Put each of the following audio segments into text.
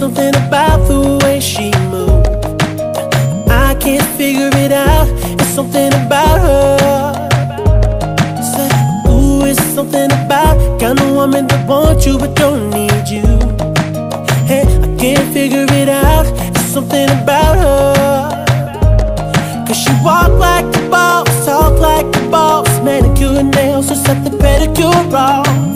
something about, the way she moves. I can't figure it out, something about her. Say, ooh, it's something about kind of woman that wants you but don't need you. Hey, I can't figure it out, it's something about her. Cause she walk like a boss, talk like a boss, manicure and nails, so set the pedicure off.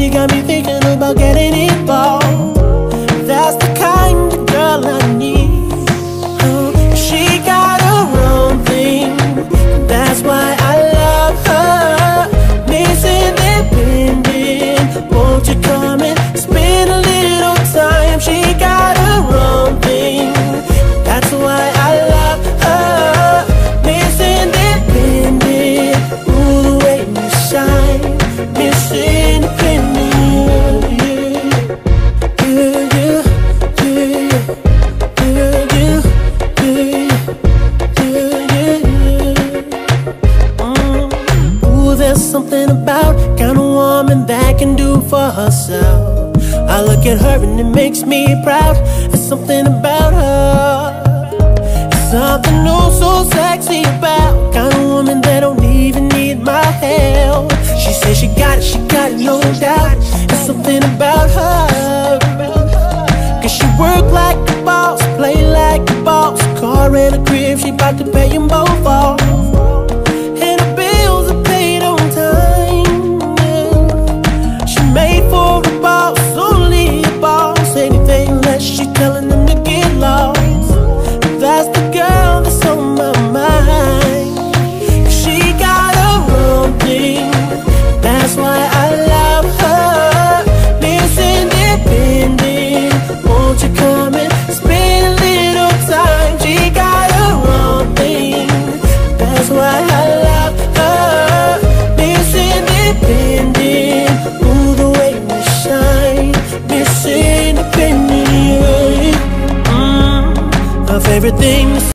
She got me thinking about getting involved kind of woman that can do for herself. I look at her and it makes me proud. There's something about her. There's something new so sexy about kind of woman that don't even need my help. She says she got it, she got it, no doubt. There's something about her. Cause she work like a boss, play like a boss. Car and a crib, she bout to pay them both off. Favorite thing.